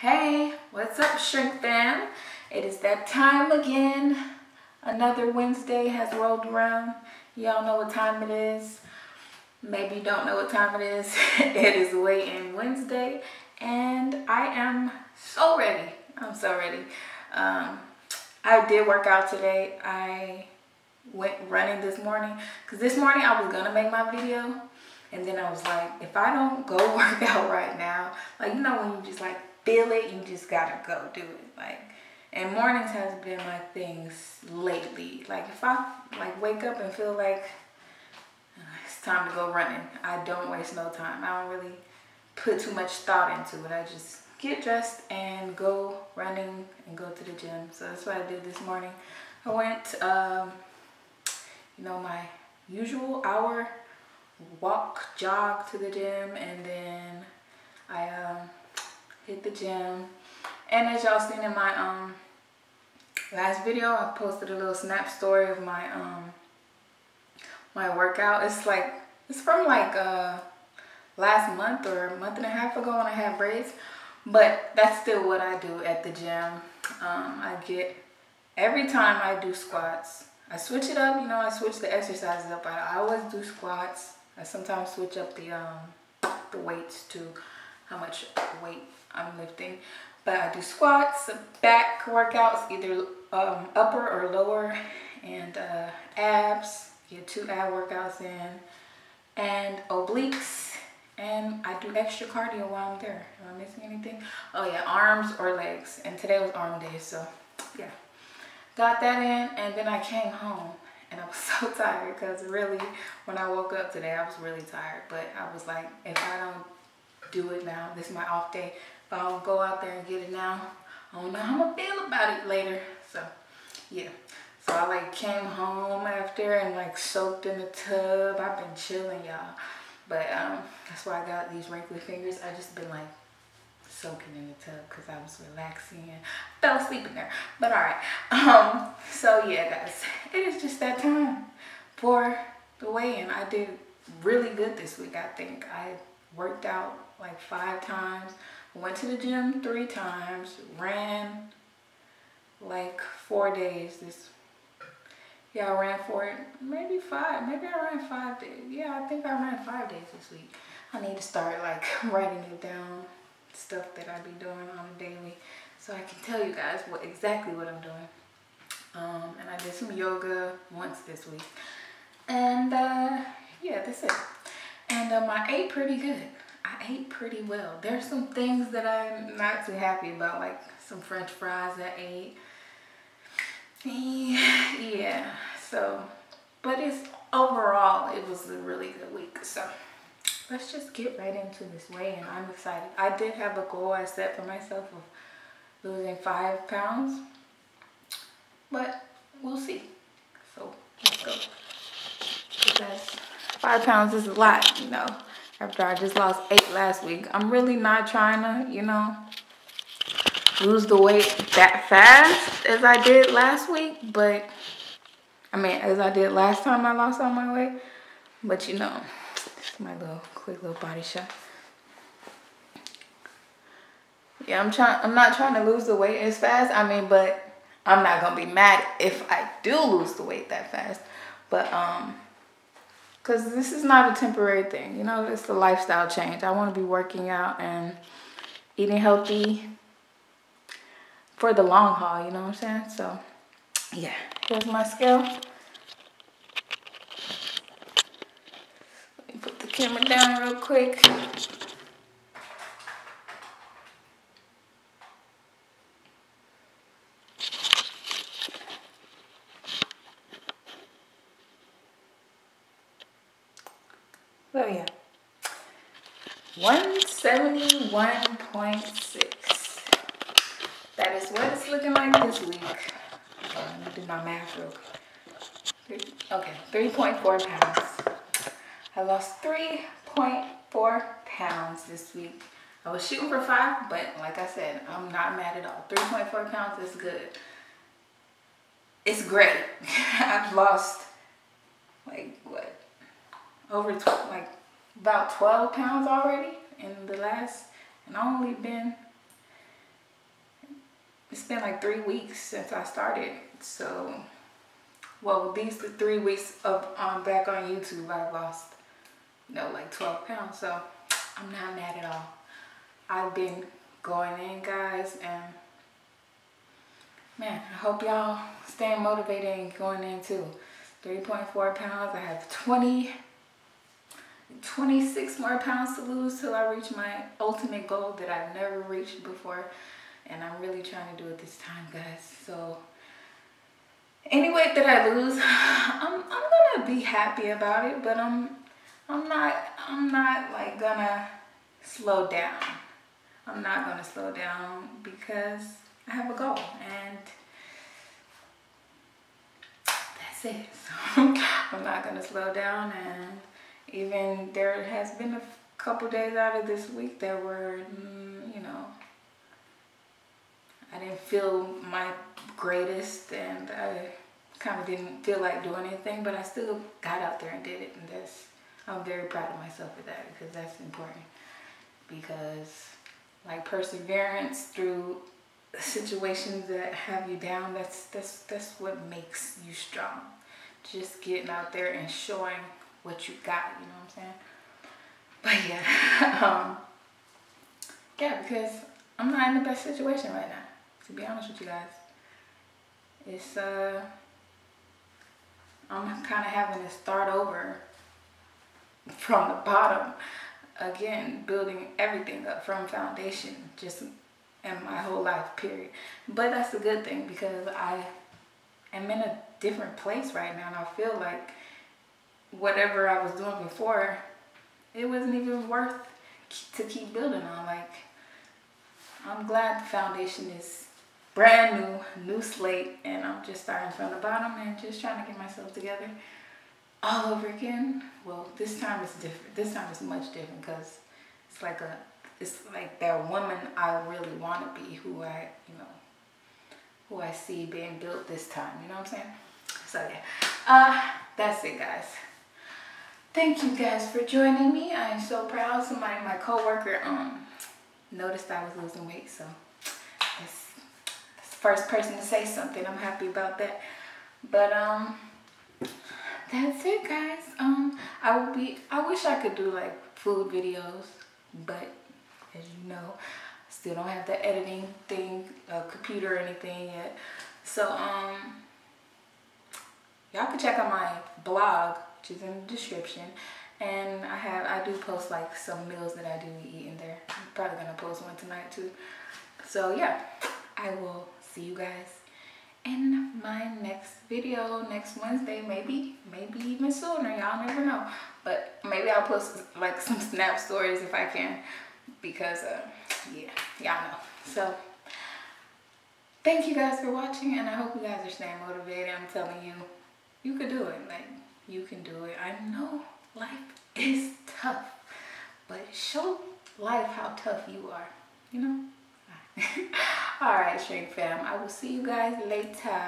Hey, what's up, Shrink Fam? It is that time again. Another Wednesday has rolled around. Y'all know what time it is. Maybe you don't know what time it is. it is weigh-in Wednesday, and I am so ready. I'm so ready. Um, I did work out today. I went running this morning because this morning I was gonna make my video and then I was like, if I don't go work out right now, like, you know, when you just like feel it, you just gotta go do it. Like, and mornings has been my things lately. Like, if I like wake up and feel like uh, it's time to go running, I don't waste no time. I don't really put too much thought into it. I just get dressed and go running and go to the gym. So that's what I did this morning. I went, um, you know, my usual hour walk, jog to the gym, and then I um, hit the gym. And as y'all seen in my um, last video, I posted a little snap story of my um, my workout. It's like, it's from like uh, last month or a month and a half ago when I had braids. But that's still what I do at the gym. Um, I get, every time I do squats, I switch it up, you know, I switch the exercises up. I, always do squats. I sometimes switch up the um, the weights to how much weight I'm lifting. But I do squats, back workouts, either um, upper or lower, and uh, abs, get two ab workouts in, and obliques, and I do extra cardio while I'm there. Am I missing anything? Oh yeah, arms or legs. And today was arm day, so yeah. Got that in, and then I came home and I was so tired because really when I woke up today I was really tired but I was like if I don't do it now this is my off day if I don't go out there and get it now. I don't know how I'm gonna feel about it later. So yeah. So I like came home after and like soaked in the tub. I've been chilling y'all. But um that's why I got these wrinkly fingers. I just been like soaking in the tub because I was relaxing. And fell asleep in there. But all right. Um, so yeah, guys, it is just that time for the weigh-in. I did really good this week, I think. I worked out like five times, went to the gym three times, ran like four days this yeah, I ran for it. Maybe five. Maybe I ran five days. Yeah, I think I ran five days this week. I need to start like writing it down stuff that I be doing on a daily so I can tell you guys what exactly what I'm doing. Um, and I did some yoga once this week. And uh, yeah, that's it. And um, I ate pretty good. Ate pretty well. There's some things that I'm not too happy about, like some french fries I ate. Yeah, so, but it's overall, it was a really good week. So let's just get right into this weigh-in. I'm excited. I did have a goal I set for myself of losing five pounds, but we'll see. So let's go. Because five pounds is a lot, you know, after I just lost eight last week. I'm really not trying to, you know, lose the weight that fast as I did last week, but I mean, as I did last time I lost all my weight, but you know, my little quick little body shot. Yeah, I'm trying. I'm not trying to lose the weight as fast. I mean, but I'm not gonna be mad if I do lose the weight that fast. But um, cause this is not a temporary thing. You know, it's a lifestyle change. I want to be working out and eating healthy for the long haul. You know what I'm saying? So yeah, here's my scale. Let me put the camera down real quick. Oh yeah. 171.6. That is what it's looking like this week. let me do my math real quick. Okay, 3.4 pounds. I lost 3.4 pounds this week. I was shooting for five, but like I said, I'm not mad at all. 3.4 pounds is good. It's great. I've lost? Over like about 12 pounds already in the last, and I only been it's been like three weeks since I started. So, well, these three weeks of um, back on YouTube, I've lost, you know, like 12 pounds. So I'm not mad at all. I've been going in, guys, and man, I hope y'all staying motivated and going in too. 3.4 pounds. I have 20, 26 more pounds to lose till I reach my ultimate goal that I've never reached before. And I'm really trying to do it this time, guys. So any weight that I lose, I'm, I'm gonna be happy about it, but I'm I'm not I'm not like gonna slow down. I'm not gonna slow down because I have a goal and that's it. So I'm not gonna slow down and even there has been a couple days out of this week that were, mm, you know, I didn't feel my greatest and I kind of didn't feel like doing anything, but I still got out there and did it. And that's, I'm very proud of myself for that because that's important. Because like perseverance through situations that have you down, that's, that's, that's what makes you strong. Just getting out there and showing what you got, you know what I'm saying? But yeah, um, yeah, because I'm not in the best situation right now, to be honest with you guys. It's, uh, I'm kind of having to start over from the bottom again, building everything up from foundation, just in my whole life, period. But that's a good thing because I am in a different place right now and I feel like whatever I was doing before, it wasn't even worth to keep building on. Like, I'm glad the foundation is brand new, new slate, and I'm just starting from the bottom and just trying to get myself together all over again. Well, this time it's different. This time it's much different because it's like a, it's like that woman I really want to be, who I, you know, who I see being built this time. You know what I'm saying? So yeah, uh, that's it, guys. Thank you guys for joining me. I am so proud. Somebody, my coworker, um, noticed I was losing weight, so it's, it's the first person to say something. I'm happy about that. But um, that's it, guys. Um, I will be. I wish I could do like food videos, but as you know, I still don't have the editing thing, a computer or anything yet. So um, y'all can check out my blog which is in the description. And I have, I do post like some meals that I do eat in there. I'm probably gonna post one tonight too. So yeah, I will see you guys in my next video next Wednesday, maybe, maybe even sooner, y'all never know. But maybe I'll post like some snap stories if I can because uh, yeah, y'all know. So thank you guys for watching and I hope you guys are staying motivated. I'm telling you, you could do it. Like you can do it. I know life is tough, but show life how tough you are, you know? All right, Shrink Fam. I will see you guys later.